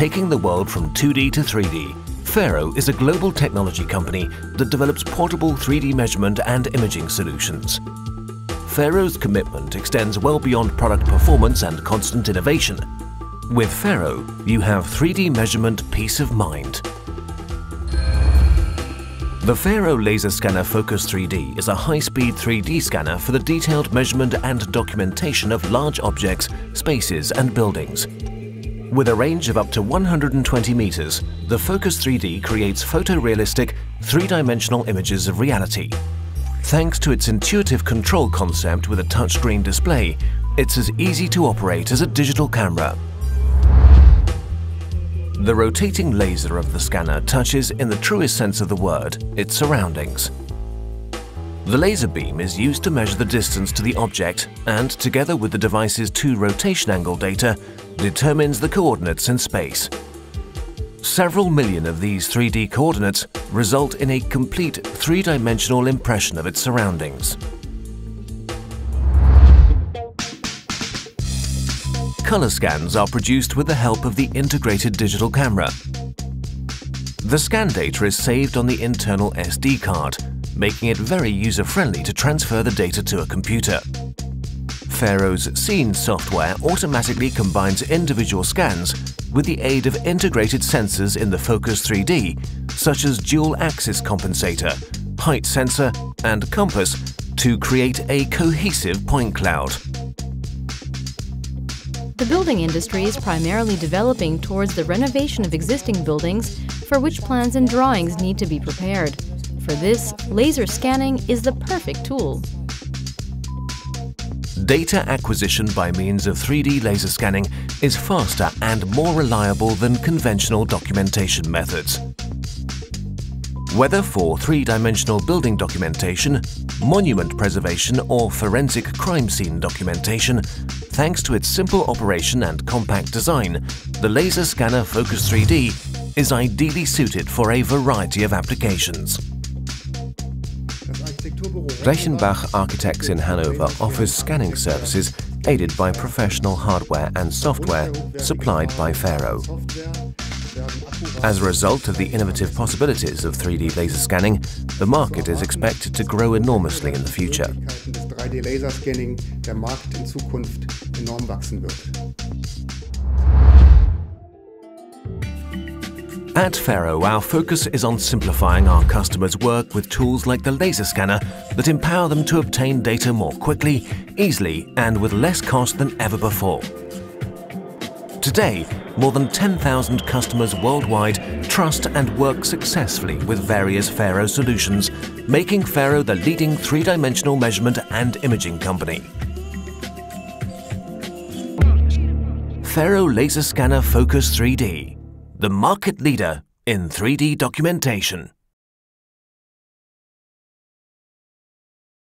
Taking the world from 2D to 3D, FARO is a global technology company that develops portable 3D measurement and imaging solutions. FARO's commitment extends well beyond product performance and constant innovation. With FARO, you have 3D measurement peace of mind. The FARO Laser Scanner Focus 3D is a high-speed 3D scanner for the detailed measurement and documentation of large objects, spaces and buildings. With a range of up to 120 meters, the Focus 3D creates photorealistic, three-dimensional images of reality. Thanks to its intuitive control concept with a touchscreen display, it's as easy to operate as a digital camera. The rotating laser of the scanner touches, in the truest sense of the word, its surroundings. The laser beam is used to measure the distance to the object and, together with the device's two rotation angle data, determines the coordinates in space. Several million of these 3D coordinates result in a complete three-dimensional impression of its surroundings. Color scans are produced with the help of the integrated digital camera. The scan data is saved on the internal SD card, making it very user-friendly to transfer the data to a computer. FARO's Scene software automatically combines individual scans with the aid of integrated sensors in the Focus 3D, such as dual-axis compensator, height sensor and compass, to create a cohesive point cloud. The building industry is primarily developing towards the renovation of existing buildings for which plans and drawings need to be prepared. For this, laser scanning is the perfect tool. Data acquisition by means of 3D laser scanning is faster and more reliable than conventional documentation methods. Whether for three-dimensional building documentation, monument preservation or forensic crime scene documentation, thanks to its simple operation and compact design, the Laser Scanner Focus 3D is ideally suited for a variety of applications. Reichenbach Architects in Hanover offers scanning services aided by professional hardware and software supplied by FARO. As a result of the innovative possibilities of 3D laser scanning, the market is expected to grow enormously in the future. At FARO, our focus is on simplifying our customers' work with tools like the laser scanner that empower them to obtain data more quickly, easily and with less cost than ever before. Today, more than 10,000 customers worldwide trust and work successfully with various FARO solutions, making FARO the leading three-dimensional measurement and imaging company. FARO Laser Scanner Focus 3D the market leader in 3D documentation.